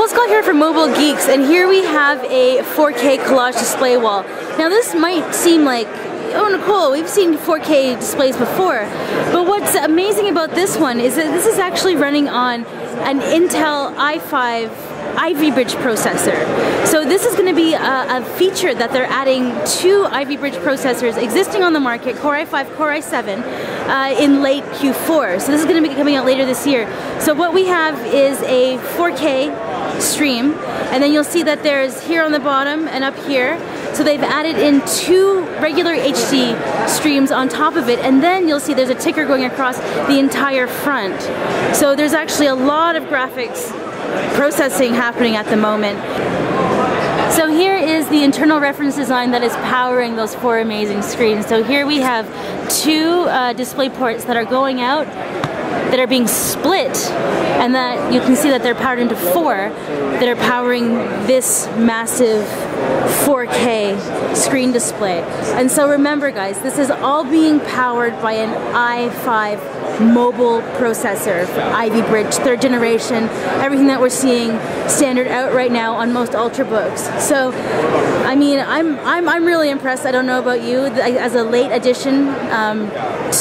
Nicole Scott here from Mobile Geeks, and here we have a 4K collage display wall. Now this might seem like, oh Nicole, we've seen 4K displays before, but what's amazing about this one is that this is actually running on an Intel i5 Ivy Bridge processor. So this is going to be a, a, feature that they're adding to Ivy Bridge processors existing on the market, Core i5, Core i7, uh, in late Q4. So this is going to be coming out later this year. So what we have is a 4K stream, and then you'll see that there's here on the bottom and up here. So they've added in two regular HD streams on top of it, and then you'll see there's a ticker going across the entire front. So there's actually a lot of graphics processing happening at the moment. So here is the internal reference design that is powering those four amazing screens. So here we have two uh, display ports that are going out that are being split and that you can see that they're powered into four that are powering this massive 4K screen display. And so remember guys, this is all being powered by an i5 mobile processor Ivy Bridge, third generation, everything that we're seeing standard out right now on most Ultrabooks. So, I mean, I'm, I'm, I'm really impressed. I don't know about you, as a late addition um,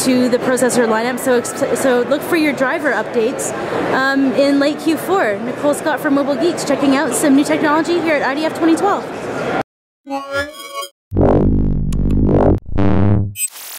to the processor lineup. So, so look for your driver updates um, in late Q4. Nicole Scott from Mobile Geeks checking out some new technology here at IDF 2012. What?